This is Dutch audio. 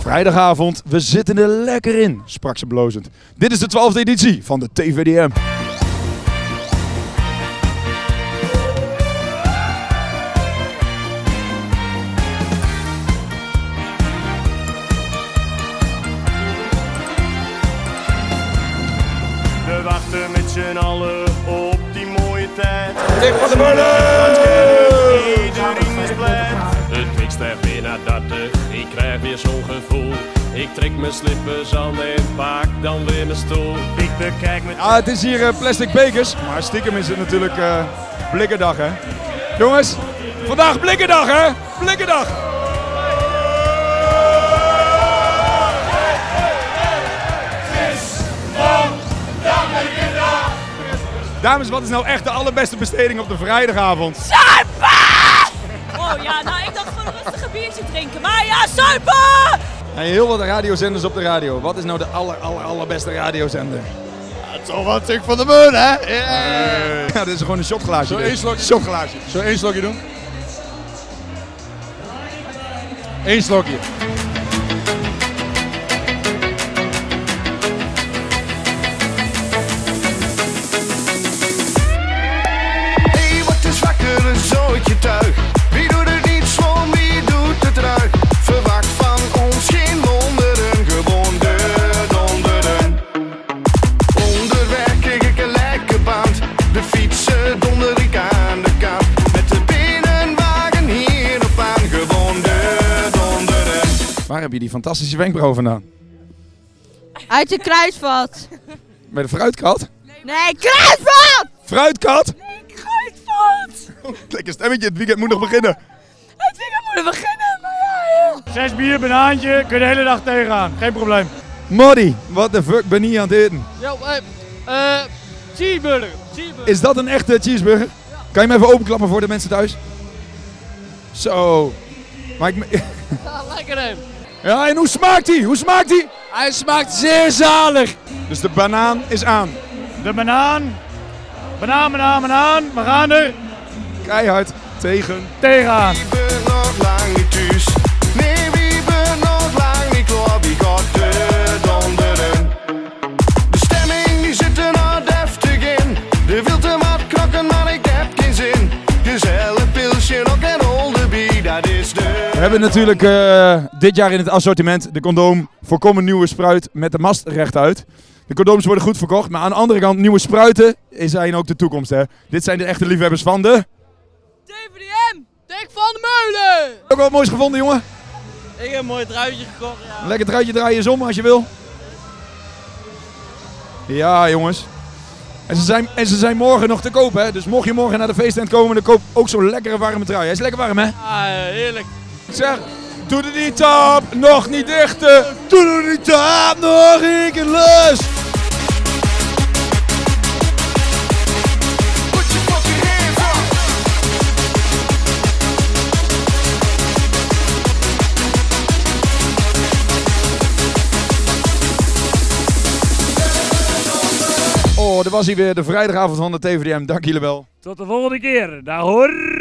Vrijdagavond, we zitten er lekker in, sprak ze blozend. Dit is de 12e editie van de TVDM. We wachten met z'n allen op die mooie tijd. Dick van de Molen! Iedereen is blij. Het kwikstijf weer naar 30, ik krijg weer zo'n gevoel. Ik trek mijn slippers aan en pak dan weer mijn stoel. Ik bekijk met Ah, het is hier eh, plastic bekers, maar stiekem is het natuurlijk eh blikkendag hè. Jongens, vandaag blikkendag hè? Blikkendag! Dames, wat is nou echt de allerbeste besteding op de vrijdagavond? Oh ja, nou ik dacht gewoon een biertje drinken. Maar ja, suipen! En heel wat radiozenders op de radio. Wat is nou de aller, aller, allerbeste radiozender? Het is toch wat ik van de moon, hè? Ja, dit is gewoon een shotglaasje. Zo dit. één slokje. Shotglaasje. Zo één slokje doen? Eén slokje. Waar heb je die fantastische wenkbrauw vandaan? Uit de kruisvat. Bij de fruitkat? Nee, kruisvat! Fruitkat? Kruidvat! Lekker stemmetje, het weekend moet nog beginnen. Het weekend moet er beginnen, maar ja, joh. Zes bier, banaantje, kun je de hele dag tegenaan. Geen probleem. Moddy, wat de fuck ben je aan het eten? Yo, eh, cheeseburger. Cheeseburger. Is dat een echte cheeseburger? Kan je hem even openklappen voor de mensen thuis? Zo. Maar ik... me- Lekker hem. Ja, en hoe smaakt hij? Hoe smaakt hij? Hij smaakt zeer zalig. Dus de banaan is aan. De banaan. Banaan, banaan, banaan. We gaan er Keihard tegen. tegenaan. Nog lang We hebben natuurlijk eh, dit jaar in het assortiment de condoom voorkomen nieuwe spruit met de mast rechtuit. De condooms worden goed verkocht, maar aan de andere kant nieuwe spruiten zijn ook de toekomst. Hè. Dit zijn de echte liefhebbers van de... TVDM! Dick van de Meulen! Ook wat moois gevonden jongen? Ik heb een mooi truitje gekocht, ja. Een lekker truitje draaien eens om als je wil. Ja, jongens. En ze, zijn, en ze zijn morgen nog te koop, hè? Dus mocht je morgen naar de feesttent komen, dan koop ook zo'n lekkere warme trui. Hij is lekker warm, hè? Ah, heerlijk. Ik zeg, doe er niet op, nog niet dichten. Doe er niet op, nog een keer! Oh, dat was hij weer, de vrijdagavond van de TVDM. Dank jullie wel. Tot de volgende keer. Daar hoor.